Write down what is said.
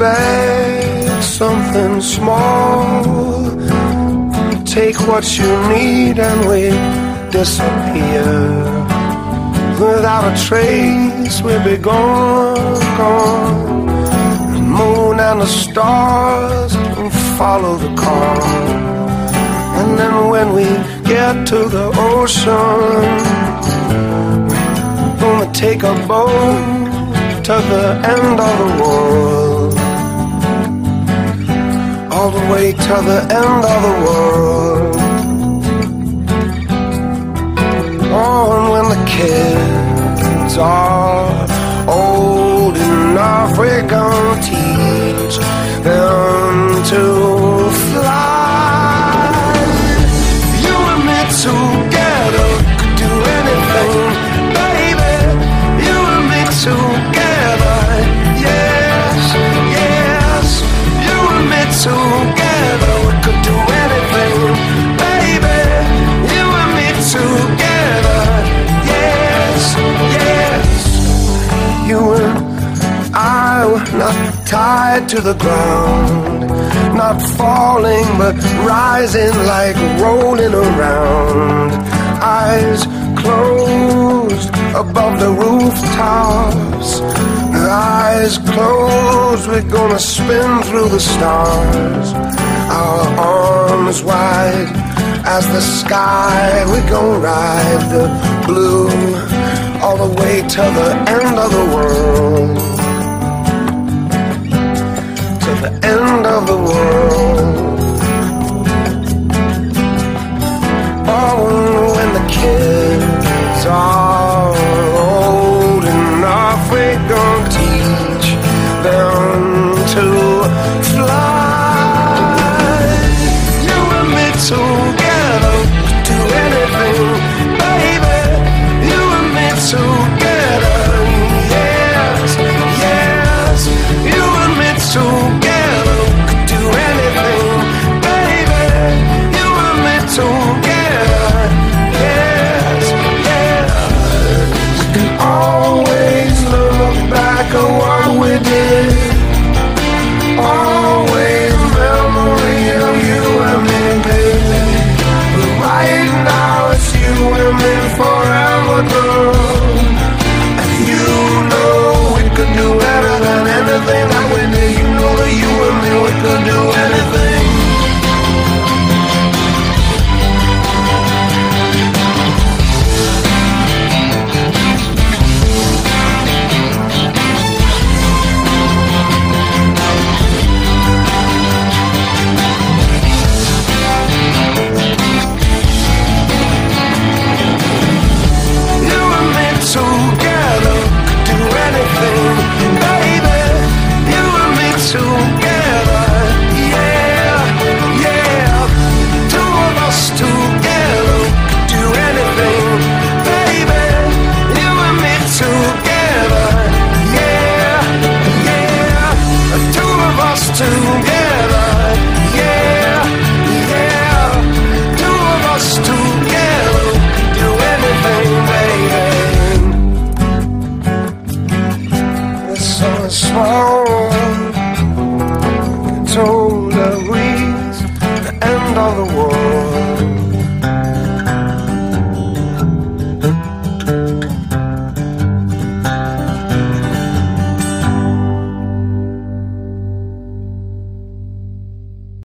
something small. Take what you need and we disappear. Without a trace, we'll be gone, gone. The moon and the stars will follow the car. And then when we get to the ocean, gonna take a boat to the end of the world. All the way to the end of the world. Oh, and when the kids are old enough, we're gonna teach them to the ground, not falling but rising like rolling around. Eyes closed above the rooftops. Eyes closed, we're gonna spin through the stars. Our arms wide as the sky, we're gonna ride the blue all the way to the end of the world. The end of the world. Oh, when the kids are old enough, we're gonna teach them to fly. You and me together the world.